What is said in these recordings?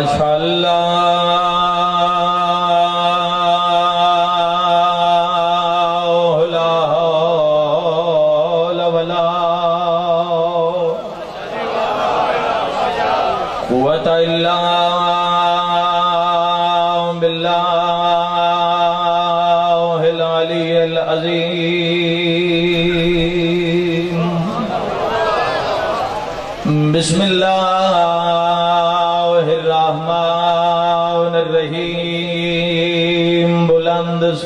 माशाल्लाह ला हौला वला कुव्वत इल्ला बिल्लाहिल अलील अज़ीम बिस्मिल्लाहिर्रहमानिर्रहीम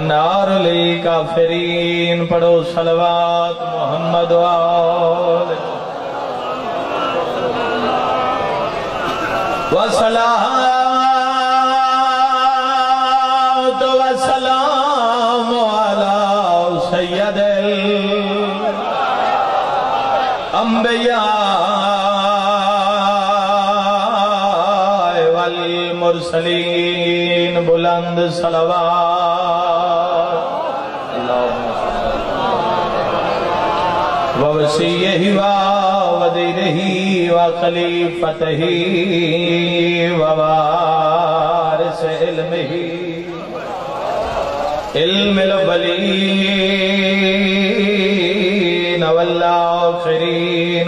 लिल काफिरीन पढ़ो सलवात मोहम्मद वसलाम सय्यदिल अंबिया वल मुरसलीन बुलंद सलवात ववसीयहि वा वदीरहि व खलीफतहि व वारिस इल्मिहि इल्मिल वलीन वल्लाखिरीन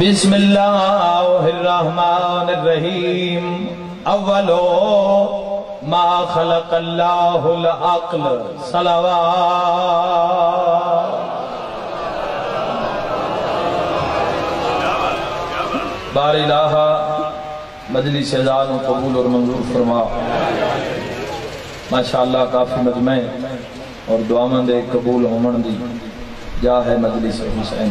बिस्मिल्लाहिर्रहमानिर्रहीम अव्वलो मा खलक अल्लाहुल अक्ल सलावा बारिलाहा मजली शहजाद कबूल और मंजूर फरमा माशाला काफ़ी मजमे और दुआमंद कबूल होमन दी जा है मजलिस हुसैन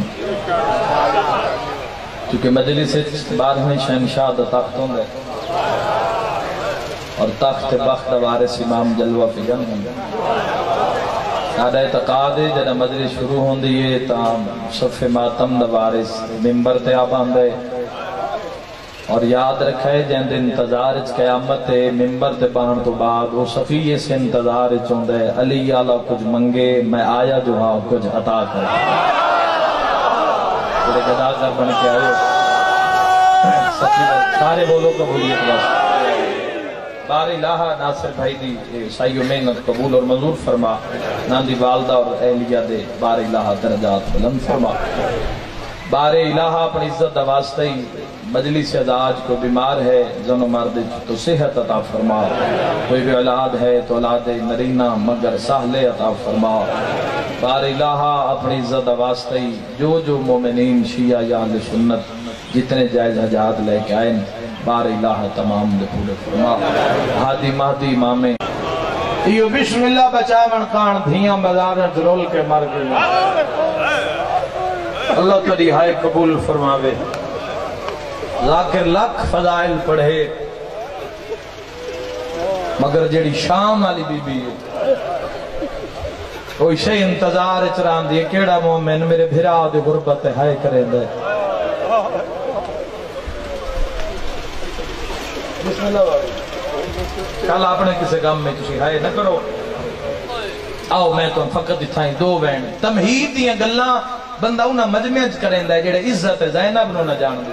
क्योंकि मजलिस बारहवें शहनशाह दा तख्त होंगे। और तख्त बख्त वारिस इमाम जलवा फिजन होंगे। साडा इतकाद है, जब मजलिस शुरू होंदी है, ता सफे मातम वारिस मिंबर ते आ बांदे और याद रखे जैसे इंतज़ार कयामत है मिंबर से पाण तो बाद वो सफी इस इंतज़ार है अली आला कुछ मंगे, मैं आया जो हाँ कुछ अता कर। तेरे गदागर बन के आयो सारे बोलो कबूलियत बस बार इलाहा नासिर भाई दी साइयो मेहनत, कबूल और मंजूर फरमा। नांदी वालदा और अहलिया दे बार इलाहा दरजात बुलंद फरमा। बार इलाहा अपनी इज़्ज़त वास्ते ही मजलिस अदाज को बीमार है जनो मर्द तो सेहत अता फरमा कोई भी औलाद है तो औलाद नरीना, मगर साहले अता फरमा बार इलाहा अपनी इज़्ज़त वास्ते जो जो मोमिनीन, शिया या सुन्नत जितने जायज़ हजात लेके आए बार इलाहा तमाम पूरे फरमा हादी महदी इमामे, इयो बिस्मिल्लाह बचावन कान धियाँ बाज़ार रोल के मर गई अल्लाह तेरी हाय कबूल फरमावे। लाखिर लाख फजाइल पढ़े। मगर जेड़ी शाम वाली बीबी है, कोई शे इंतज़ार च रही केड़ा मोमिन मेरे भिरा दी गुरबत हाय करे कल अपने किसी गम में तुम हाय न करो। आओ, मैं तुम फकत ही दो बैन तमहीद दियाँ गल्लां बंदा उन्हें मजमे च करेंदा है जेड़े इज़्ज़त जैनब नु न जानदे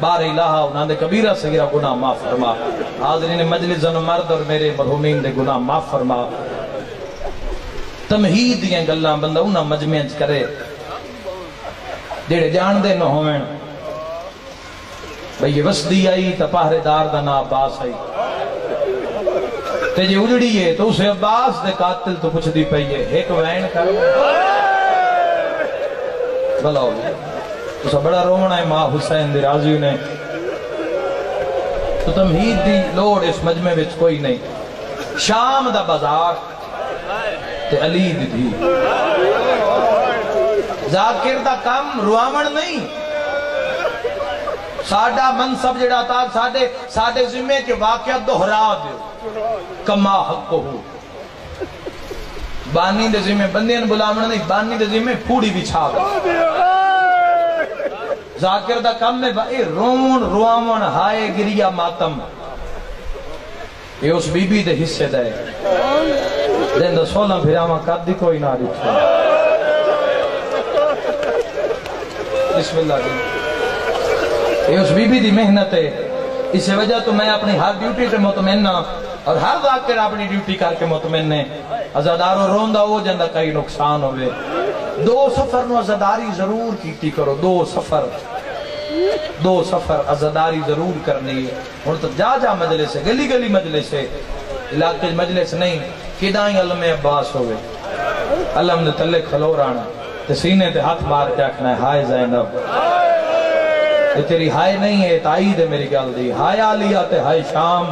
बार इलाहा, उन्होंने कबीरा सगीरा गुनाह माफ़ फरमा। हाजरीन मजलिस मर्द और मेरे मरहुमीन दे गुनाह माफ़ फरमा। तमहीद दियाँ गल्लां बंदा उन्हां मजमे च करे। जेड़े जानदे न होवन। भई वसदी आई तो पहरेदार का ना अब्बास आई। ते जे उजड़ी है तो उस अब्बास दे कातिल तो पुछदी पई है, एक वैन कर। भला हो तुसा बड़ा रोना है माँ हुसैन दे राज़ी ने। तो तमहीद दी लोड़ इस मजमे विच कोई नहीं। शाम दा बाज़ार ते अली दी थी जाकिर दा काम रुआवण नहीं। साडा मनसब जड़ा था, साडे साडे जिम्मे के वाकया दोहरा दो कमा हक हो। बानी दे जिम्मे बंदे बुलावण नहीं, बानी दे जिम्मे फूड़ी बिछा जाकिर दा कम में ए रोवण रुआवण हाय गिरिया मातम। ये उस बीबी दे हिस्से दा। है दिन सोलह फिरावा कद कोई ना दिखा ये उस बीबी की मेहनत है। इस वजह तो मैं अपनी हर ड्यूटी से मुतमिन और हर वाक्य अपनी ड्यूटी करके मुतमिन ने अजादारो रोंदा हो जाता कई नुकसान होवे। दो सफ़र अजादारी ज़रूर कीती करो, दो सफ़र। दो सफ़र अजादारी ज़रूर करनी है। हूँ तो जा जा मजले से गली गली मजले से इलाके मजलिस नहीं ही अलम अब्बास होवे। अलम ने थले खलो राना ते सीने ते हाथ मार के आखना है, हाय जैनब। तेरी हाय नहीं है ताई दे मेरी गल दी। हाय आलिया ते हाय शाम।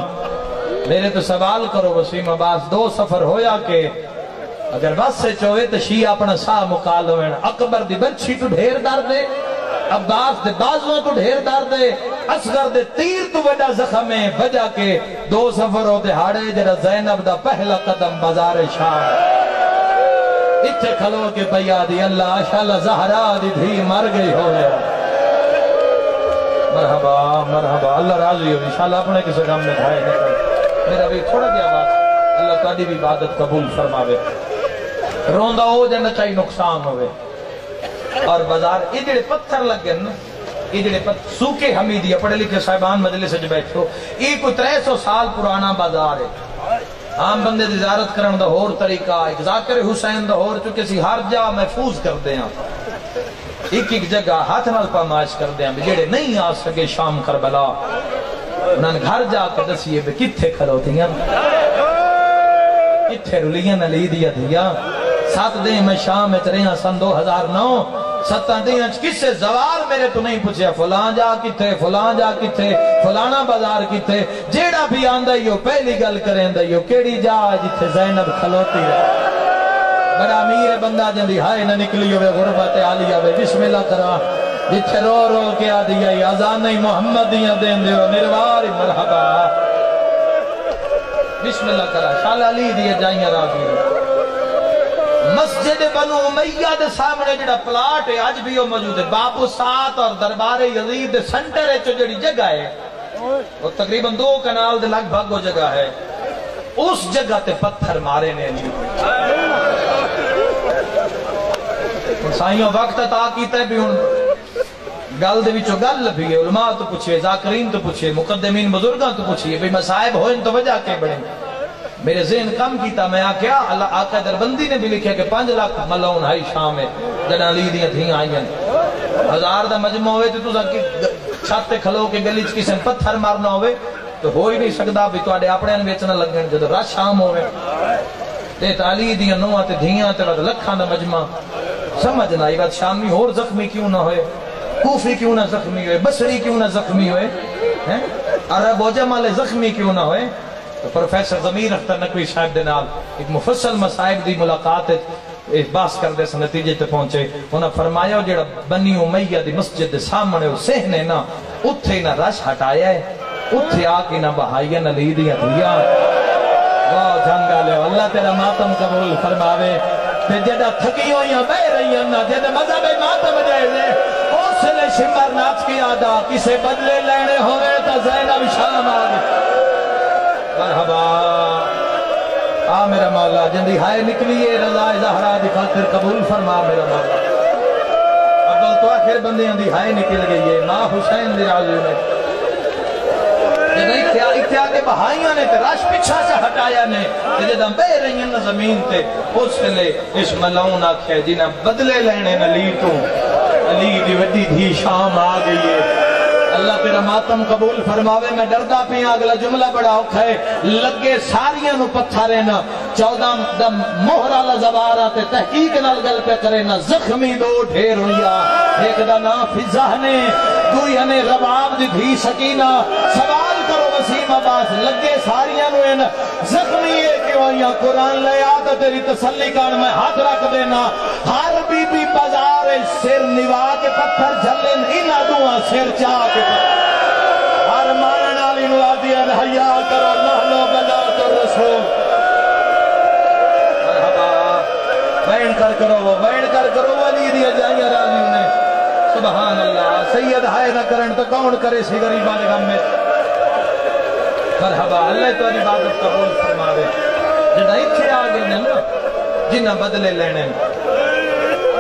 मेरे तो सवाल करो, वसीम अब्बास, दो सफ़र होया के। अगर बस से चोवे तो शी अपना साह मुका लवेन अकबर दी बच्ची तो ढेर दर्द है अब्बास दे बाजुओं तो ढेर दर्द है असगर दे तीर तो बड़ा जख्म है बजा के दो सफ़र हो दिहाड़े, जरा जैनब दा पहला कदम बाज़ार शाम। इथे खलो के भैया दी अल्लाह, शाला जहरा दी धी मर गई हो मरहबा मरहबा, अल्लाह राज़ी हो इंशाल्लाह अपने किसी काम में खाए नहीं मेरा भी थोड़ा दिया बात। अल्लाह तादी भी इबादत कबूल फरमावे। रोंदा हो जाना चाहिए नुकसान होवे। और बाज़ार जेड़े पत्थर लगे न ये जेड़े पत्थर सूखे हमीदिया पढ़े लिखे साहिबान मजलिस च बैठो। ये कोई 300 साल पुराना बाज़ार है। आम बंदे की जियारत करने का होर तरीका एक जाकिर हुसैन का होर, चुके सी हर जा महफूज करते हैं एक एक जगह हाथ नाल पामाश करते हैं जेड़े नहीं आ सके शाम करबला। उन्होंने घर जाके दसिए भी खलोतियाँ किथे रुलियाँ नली दिया दिया सत दिन मैं शाम में रहा सन दो हज़ार नौ। जवाल मेरे तो नहीं जा जा बाज़ार किथे जेड़ा भी पहली गल केड़ी जा जैनब खलोती है बड़ा अमीर बंदा जंदी हाय ना निकली होवे, गुरबत आली आवे, बिस्मिल्लाह करा जिथे रो रो के आ दिया अजान नहीं, मोहम्मद दिया देन दियो निर्वार मरहबा। बिस्मिल्लाह करा शाला अली राज़ी मस्जिद बनु दे सामने जेड़ा प्लाट है, आज भी वो मौजूद है। सात और यजीद सेंटर है जेड़ी जगह है। वो तकरीबन दो कनाल दे लगभग वो जगह है। उस जगह ते पत्थर मारे ने अली साइयों वक्त ता कीता भी हुन गल दे विचों गल लभी है उलमा तो पूछिए जाकरीन तो पूछिए मुकद्दमीन बुजुर्गां तो पूछिए भाई मसाइब होइन तो वजह के बने। मेरे जहन कम किया मैं आख्या अल्लाह आका दरबंदी ने भी लिखा कि पाँच लाख मलाउन हाई शाम है जड़ा अली दियाँ थियाँ आईयां हज़ार दा मजमा होवे ते छत खलो के गली च किसे पत्थर मारना होवे तो हो ही नहीं सकदा भी तुहाडे अपने वेचन लगन, जदों रश शाम ते अली दियाँ ते धियाँ लखां दा मजमा। समझ ना आई बात शामी होर जख्मी क्यों ना होए? कूफी क्यों ना जख्मी होए? बसरी क्यों ना जख्मी होए? हैं? अरब ओजम जख्मी क्यों ना होए? तो प्रोफेसर जमीर अख्तर नकवी साहब के नाल एक मुफसल मसाइब की मुलाकात बास करते स नतीजे ते पहुँचे। उन्हें फरमाया जेड़ा बनी उमैया दी मस्जिद दे सामने वो सहने ना, उत्थे ना रश हटाया है। उत्थे आके ना बहाइया ना ली दिया धिया। वाह अल्लाह तेरा मातम कबूल फरमावे। ते थकी हुई बह रही ना जेड़ा मज़हब मातम जाए उसले शिमर नाच के आदा, किसे बदले लेने होवे तो जैनब शाम आ मेरा मौला, जिंदी हाय निकली है रजा जहरा कबूल फरमा मेरा मौला। तो आखिर बंदे हाय निकल गई है, माँ हुसैन दी राजू ने बहाइयाँ ने रश पिछा से हटाया ने रही ज़मीन ते, उस इस मलाउन आखे जिन्हें बदले लेने नली तू। अली दी वड्डी धी शाम आ गई है। अल्लाह तेरा मातम कबूल फरमावे, मैं डरदा पिया, अगला जुमला बड़ा औखा है। लगे सारिया पत्थर न चौदह मोहरा लजवारा ते तहकीक नाल गल पे करे ना, जख्मी दो ढेर हुईया एक दा ना फिजा ने, दुई ने रबाब दी धी सकीना। सवाल करो वसीम अब्बास, लगे सारिया नु इन जख्मी है, क्यों आइया? कुरान ले आ तेरी तसल्ली कर मैं हाथ रख देना। हर बीबी बाज़ार सिर निवा के पत्थर झले इना दुआ सिर चाह के हर मारन वाली नुआदिया हया करो नहलो बजा तो बैन कर करो वो बैन कर करो ने। सुबहान अल्लाह सैयद हाय ना करन तो कौन करे सी गरीबा के गम में? मरहबा, अल्लाह तो इबादत कबूल फरमावे। इथे आ गए ना जिन्ना बदले लेने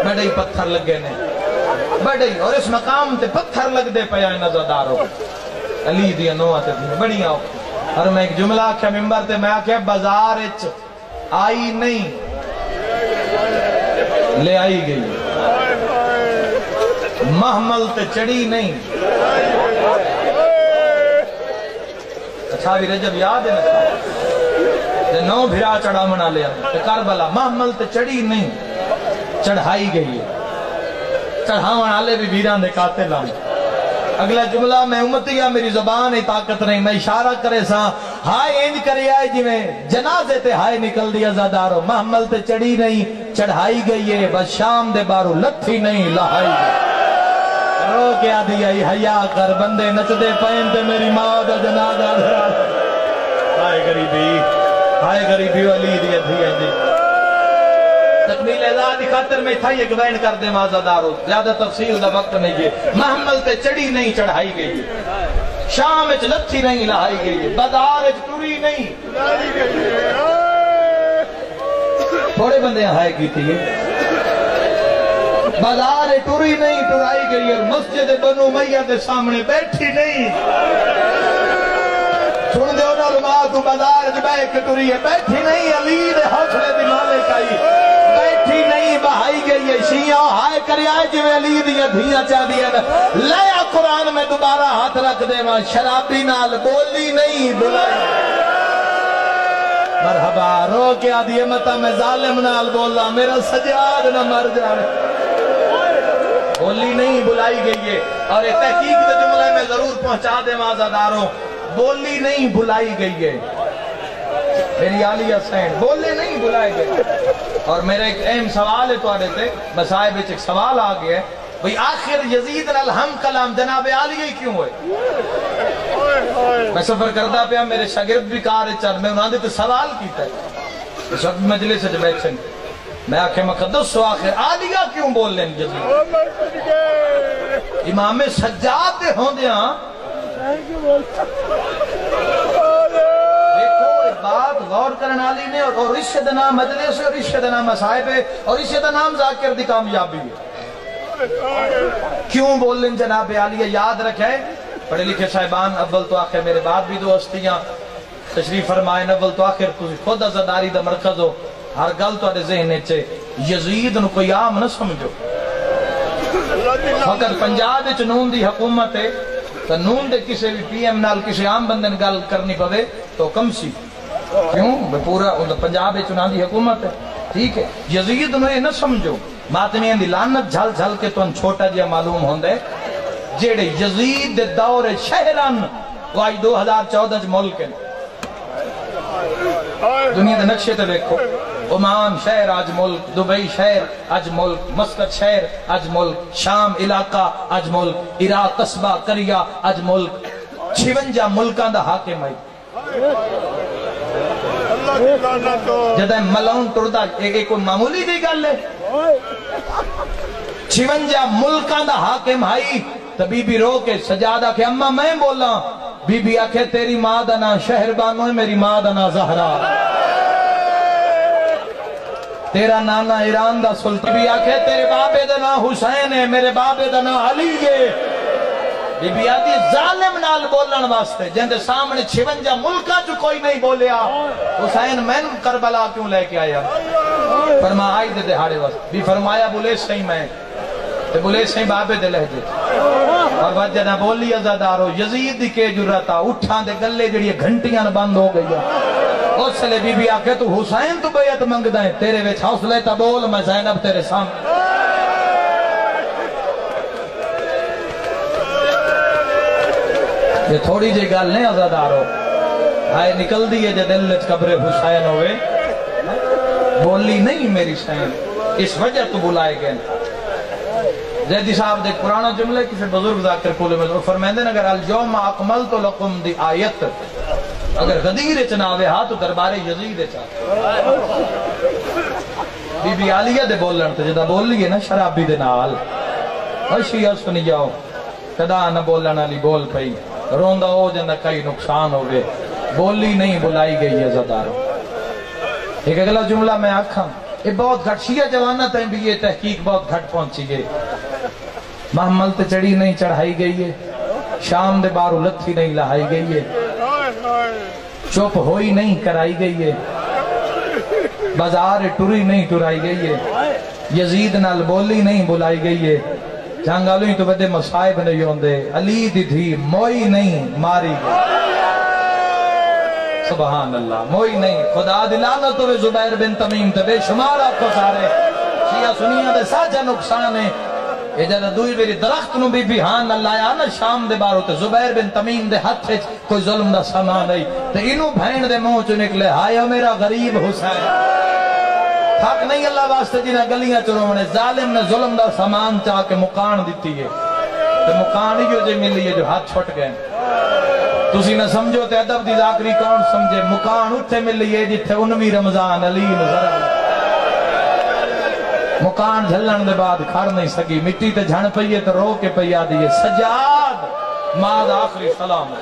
बड़े ही पत्थर लगे ने। बड़े ही, और इस मकाम ते पत्थर लगते पे। नजरदारो अली दिया नोआ ते बड़िया और मैं एक जुमला आख्या मिंबर ते, मैं आख्या, बाज़ार आई नहीं। ले आई गई। महमल ते चढ़ी नहीं। अच्छा भी रजब याद है ना? नौ भिरा चढ़ा मना लिया। करबला, महमल ते चढ़ी नहीं। चढ़ाई गई है। चढ़ावन आले भी वीर ने कातिल अगला जुमला, मैं उमतिया मेरी जबान ही ताकत नहीं। मैं इशारा करे सा, हाय इंज करे आए जिमें जनाजे ते हाय निकल दिया जादारो महमल ते चढ़ी नहीं, चढ़ाई गई है। बस शाम दे बारू लथी नहीं, लहाई रो क्या दिया हया कर, बंदे नचदे पैन ते मेरी माँ दा जनाजा हाय गरीबी हाय गरीबी वाली दी थी खातर में माजादारो ज़्यादा तफसील वक्त नहीं है। महमल नहीं चढ़ाई गई नहीं लहाई गई थोड़े बंदे हाय की बाज़ार टुरी नहीं टुराई गई और मस्जिद बनो मैया के सामने बैठी नहीं। सुन दो बाज़ार टुरी है। बैठी नहीं, अली हौसले की मालिक आई बैठी नहीं बहाई शिया हाय कर जिवे अली दिया धिया चाहदिया लया कुरान में दोबारा हाथ रख दे शराबी नाल बोली नहीं बुलाई मरहबा रो के आदि मता मैं जालिम नाल बोला मेरा सजाद ना मर जाए बोली नहीं बुलाई गई है और तहकीक के जुमले में ज़रूर पहुँचा दे माजादारों बोली नहीं बुलाई गई है मेरी आलिया सैन। बोले नहीं बुलाए गए। और मेरा एक अहम सवाल है थोड़े से मसाए एक सवाल आ गया भाई, आखिर यजीद हम कलाम जनाब आलिया क्यों हुए? मैं सफ़र करता पाया, मेरे शागिर्द भी कार चल मैं उन्होंने तो सवाल किया वक्त मजलिस बैठे मैं आखे मकदस आखिर आलिया क्यों बोल जजीद इमाम सज्जाद होंदे बात गौर करने वाली ने और का नाम मजलिस, और रिश्ते नाम मसाहिब है, और रिश्ते नाम जाकिर की कामयाबी है। क्यों बोल लें जनाब आलिया याद रखे? पढ़े लिखे साहिबान, अव्वल तो आखिर मेरे बाद भी दो हस्तियाँ तशरीफ़ फरमाए, अव्वल तो आखिर खुद आजादारी का मरकज हो। हर गल तो जहन च यजीद न कोई आम न समझो। फकत पंजाब नून की हुकूमत है तो नून के किसी भी पीएम नाल किसी आम बंद गल करनी पवे तो कम सी। क्यों? पूरा पंजाब चुना की हुकूमत है। ठीक है। यजीद न समझो। मातमिया की लानत झल झल के तुम छोटा जहा मालूम होंगे जेड़े यजीद दौर वो आज दो हज़ार चौदह च मुल्क है। दुनिया के नक्शे ते देखो। ओमान शहर आज मुल्क, दुबई शहर आज मुल्क, मस्कत शहर आज मुल्क, शाम इलाका आज मुल्क, इराक कस्बा करिया आज मुल्क। छिवंजा मुल्कां दा हाकिम है। जद मलाउन टुरदा एक कोई मामूली दी गल है? छिवंजा मुल्कां दा हाकिम हाई तो बीबी रो के सजादा के अम्मा मैं बोला बीबी आखे तेरी माँ दा ना शहर बानो है मेरी माँ दा ना जहरा। तेरा नाना ईरान दा सुल्तान भी आखे तेरे बाबे दा ना हुसैन है मेरे बाबे दा ना अली है। बीबी आदि जालिम नाल बोलन वास्ते, जिंदे सामने 56 मुल्का च कोई नहीं बोलिया। हुसैन मैन करबला क्यों लेके आया? फरमा आई दे दिहाड़े वास्ते। भी फरमाया बोले सही मैं। बोले सही बाबे दे लहजे। और वजह ना बोली, अजादारो, यजीद दी के उठा घंटियाँ बंद हो गई उसले बीबी आके तू हुसैन तो बेयत मंगदा है तेरे विच हौसले ता बोल, मैं जैनब तेरे सामने। ये थोड़ी जी गल नहीं आजादारो हाय निकल दी है जे दिल कब्रे हुसैन होवे बोली नहीं मेरी सैन इस वजह तो बुलाए गए जैदी साहब दे पुराना जुमले किसी बुज़ुर्ग जाकर कोले में फरमाते हैं अगर अलजौम अकमल तो लकुम दी आयत अगर गदीर च ना आवे हा तो दरबारे यजीद च बीबी आलिया दे बोलन ते जदा बोलिए ना शराबी दे नाल अशिया सुनी जाओ कदा न बोलन वाली बोल पई रोंदा हो जाता कई नुकसान हो गए। बोली नहीं, बुलाई गई है जदारो। एक अगला जुमला मैं आखा। ये बहुत घट, शिया जवाना तक भी ये तहकीक बहुत घट पहुँची गई महमल ते चढ़ी नहीं चढ़ाई गई है। शाम दे बारू लथी नहीं लहाई गई है। चुप होई नहीं कराई गई है। बाज़ार टुरी नहीं टुराई गई है। यजीद नाल बोली नहीं बुलाई गई है। जंगालू तो बड़े मसाइब नहीं होंगे अली दी थी मोई नहीं मारी सुबहान अल्लाह मोई नहीं। खुदा दिलाना तो वे जुबैर बिन तमीम ते बेशुमार आपको सारे शिया सुनिया दे साजा नुकसान है। ये जद दुई मेरी दरख्त नु बीबी हाँ न लाया ना शाम दे बारो ते जुबैर बिन तमीम दे हाथ च कोई जुल्म दा सामान नहीं। ते इनु भैन दे मुँह च निकले, हाय मेरा गरीब हुसैन। हक नहीं, अल्लाह वास्ते जिन्हें गलियाँ चुरोने जालिम ने जुल्म दा सामान चाह के मुकान दी है। तो मुकान ही जो मिली है जो हाथ छुट गए। तुसी ना समझो ते अदब दी जाकरी कौन समझे? मुकान उत्थे मिली है जिथे उनवी रमज़ान अली मुकान झलन दे बाद खड़ नहीं सकी। मिट्टी ते झण पई है तो रो के पई आदी है। सजाद माँ दा आखिरी सलाम।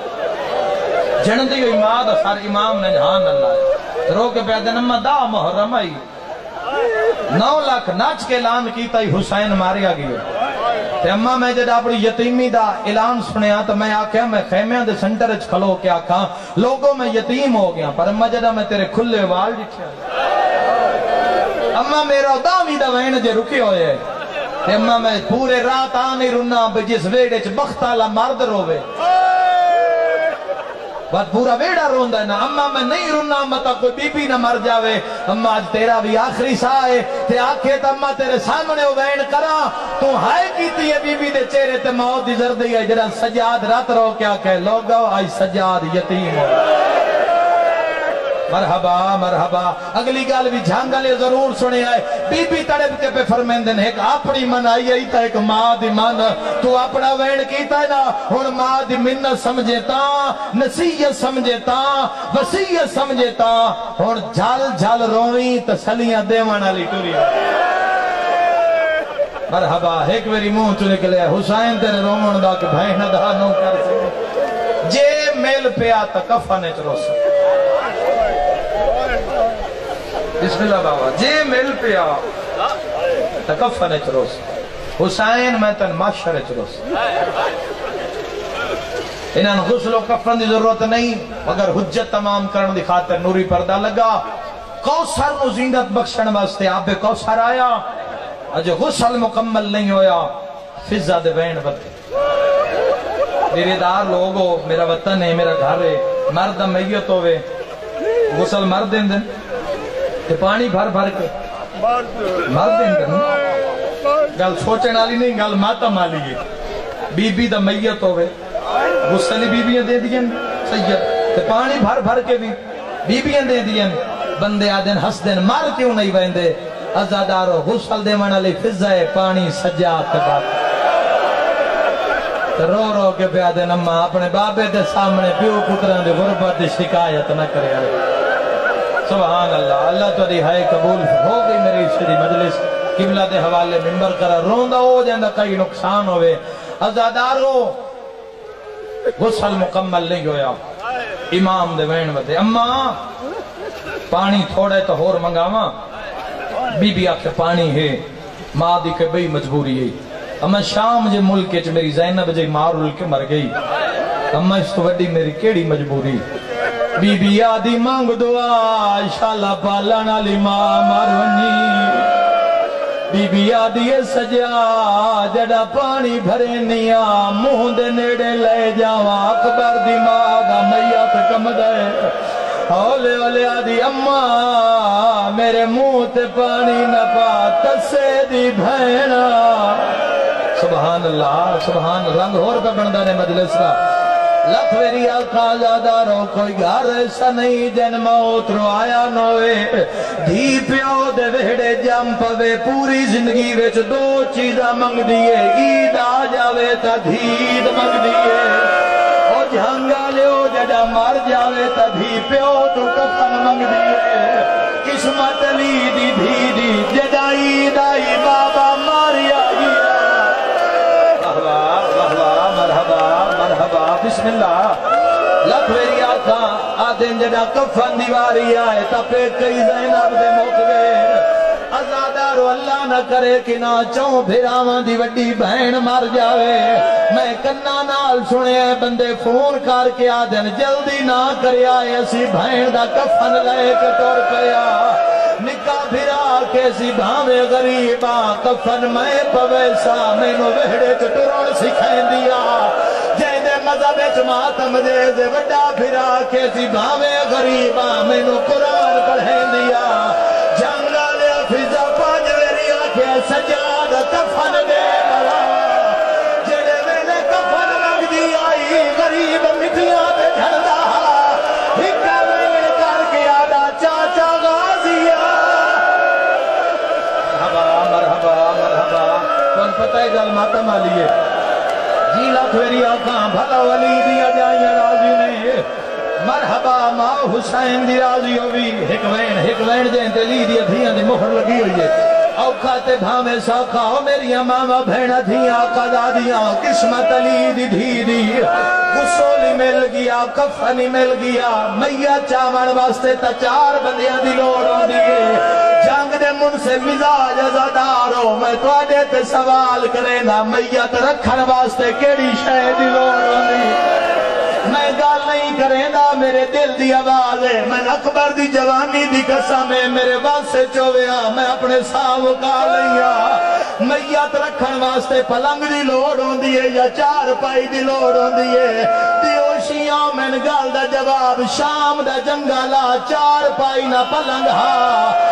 जनदी हुई माँ दा सर इमाम ने जहान अल्लाह रो के पैदे नम्मा दा मुहर्रम आई। नौ लाख नाच के ऐलान किया हुसैन मारिया गया। ते अम्मा, मैं जब अपनी यतीमी दा ऐलान सुनिया तो मैं आख्या मैं खेमिया दे सेंटर च खलो के आखा, लोगों, मैं यतीम हो गया पर अम्मा जदा मैं तेरे खुले वाल दिखे अम्मा, मेरा दावी दा वैन जे रुके ते अम्मा, मैं पूरे रात आ नहीं रुना जिस वेड़े च बख्त मर्द रोवे बस पूरा वेड़ा रोंदा ना अम्मा मैं नहीं रुना मत कोई बीबी ना मर जावे अम्मा आज तेरा भी आखिरी सा है ते आखे तो अम्मा तेरे सामने वैन करा तू हाय कीती है बीबी दे चेहरे ते मौत दी जर्दी है जरा सजाद रात रो क्या कह लोगो आज सजाद यतीम हो मरहबा मरहबा। अगली गल भी झांगले ज़रूर सुने आए। बीबी तड़प के पे फरमेंदे ने, एक अपनी मन आई आई ता एक माँ दी मन। तू अपना वैन कीता ना? हुन माँ दी मिन्नत समझे ता, नसीहत समझे ता, वसीयत समझे ता। हुन झल झल रोवी तसलियाँ देवन वाली टुरी मरहबा, एक मेरी मुँह चो निकले हुसैन तेरे रोमन दा कि ना दा नो कर सके जे मेल पिया त कफन च रोस। बिस्मिल्लाह। बाबा जे, मिल पिया। त कफन च रोस हुसैन, मैं तन माशर च रोस इन्होंने गुस्लो कफन की ज़रूरत नहीं, मगर हुज्जत तमाम की खातर नूरी पर्दा लगा कौसर नु जिंदत बख्शण वास्ते आबे कौसर आया। अजो गुसल मुकम्मल नहीं होया। फिजा दे बहन बते मेरेदार लोग हो, मेरा वतन है, मेरा घर है। मर्द मैयत होवे। गुसल मर देंदे पानी भर भर के। मर देंदे गल सोचने वाली नहीं, गल मातम वाली है। बीबी दा मैयत होवे। गुस्से ने बीबियाँ दे दियन सैयद ते पानी भर भर के भी बीबियाँ दे दियन बंदे आदन हसदन मर क्यों नहीं वेंदे? अजादारो गुसल देवन वाली फिजा है पानी ते ते रो रो के पिया दे अम्मा, अपने बाबे दे सामने प्यो पुत्रां दे गुरबत दी शिकायत न सुभान अल्लाह अल्लाह तेरी हाय कबूल हो गई मेरी इश्क मजलिस। किबला दे हवाले मिंबर करा, रोंदा हो जांदा कई नुकसान होवे। अजादारो गुसल मुकम्मल नहीं होया। इमाम दे वैन वते अम्मा, पानी थोड़े तो होर मंगावा। बीबी आखे, पानी है, माँ दी के बई मजबूरी है। अम्मा, शाम जे मुल्क च मेरी जैनब जे मार उल के मर गई। अम्मा, इस तो वड्डी मेरी केड़ी मजबूरी? बीबी आदि मांग दुआ शाला पालन वाली मां मर वनी बीबी आदि सजा जड़ा पानी भरे निया मुंह दे नेड़े ले जावा अकबर दी मां दा मैया ते कम दे। हौले हौले आदि अम्मा मेरे मुंह ते पानी न पा तसे दी भैणा। सुभान अल्लाह सुभान रंग होर पे बनदा ने मजलिस का लख वेरी आखा रो कोई घर ऐसा नहीं जन मौत रो आया नोवे धी प्यो दे जम पवे पूरी ज़िंदगी विच दो चीजा मंगदी है ईद आ जावे ता धीद है ओ जहांगा लियो जड़ा मर जावे ता धी प्यो तू कफन मंगदी है किस्मत ली दी धी दी, जड़ा ईद मरहबा बिस्मिल्लाह। लख वेरी आखा आदिन जड़ा कफन दीवारी आए तपे कई जैनब दे मुक गए अल्लाह न करे कि ना चौं फिरावां दी वड्डी भैन मर जावे। मैं कन्ना नाल सुनिया बंदे फ़ोन करके आदन जल्दी ना करिया असी भैन दा कफन ले के तुर पिया निका फिरा के भावे गरीबा कफन मैं पवे सा, मैनू वेड़े च टुरण सिखांदिया जेदे मज़हब मातम दे दे वड्डा फिरा के सी भावे गरीबा, मैनू कुरान पढ़ेंदिया जंगा ले फिजा पाँच वेरी आखे, सजाद कफन दे मला जेड़े वेले कफन मंगदी आई, गरीब मिठियाँ ते कौन पता है गल मातम वाली वेरी आखा भला वली दिया जाइया राज़ी ने। मरहबा माँ हुसैन दी राज़ी होवी। हिक वैन हिक वैन जे ते ली दी धियाँ दी मोहर लगी हुई है। औखा ते भावे सौखा हो मेरिया मावा भेड़ा धिया कदा दिया किस्मत अली दी धी दी। गुसोली मिल गया, कफनी मिल गया, मैया चावण वास्ते ता चार बंदियाँ दी लोड़ होंदी है। मुझसे मिजाज अजादार हो मैं थोड़े ते सवाल करे ना मैयत रखन वास्ते केड़ी शह की लड़ होंगी मैं गल नहीं करेंदा मेरे दिल की आवाज़ है। मैं अकबर की जवानी की कसम है, मेरे वास्ते चोविया मैं अपने साह का लिया मैयत रखन वास्ते पलंग की लड़ होंगी है, या चार पाई की लड़ होंगी मैन गल का जवाब, शाम का जंगला, चार पाई ना पलंग हा।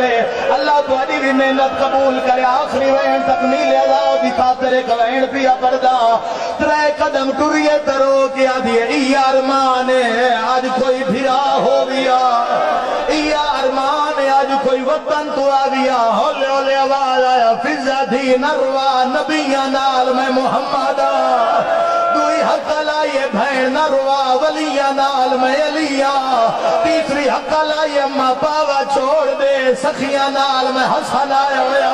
फरमावे अल्लाह तुम्हारी भी मेहनत कबूल करे। आखिरी वहन तक नीले अजाओ दी खातिर एक पिया पड़दा। त्रै कदम टुरिए तरो के आदि ई अरमान है आज कोई फिरा हो गया। ई अरमान है आज कोई वतन तो आ गया। होले होले आवाज़ आया फिजा थी नरवा नबिया नाल मैं मोहम्मद। दुई हक लाइए भैन नरवा वलिया नाल मैं अलिया तीसरी हक लाइए अम्मा पावा छोड़ दे, सखिया नाल मैं हसन आया होया।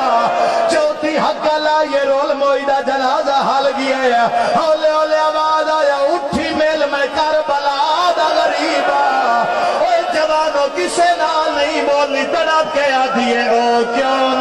चौथी हक लाइए रोल मोईदा जनाजा हल गया है। होले होले आवाज़ आया, उठी मेल मैं कर बला दा गरीबा। ओए जवानों, किसे नाल नहीं बोली तड़प के आधी है ओ क्यों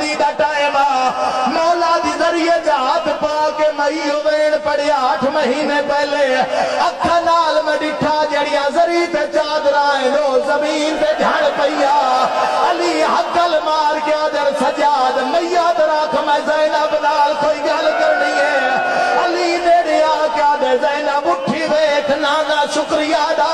शादी का टाइम आ। मौला दी ज़रिए जात पा के मई वेण पड़िया आठ महीने पहले। अखा नाल मैं डिठा जड़िया जरी ते चादरा लो ज़मीन पे झड़ पैया अली हकल मार के आदर सजाद। मैया दराख मैं जैनब नाल कोई गल करनी है। अली नेड़े आके आदे जैनब उठी वेख, नाना शुक्रिया अदा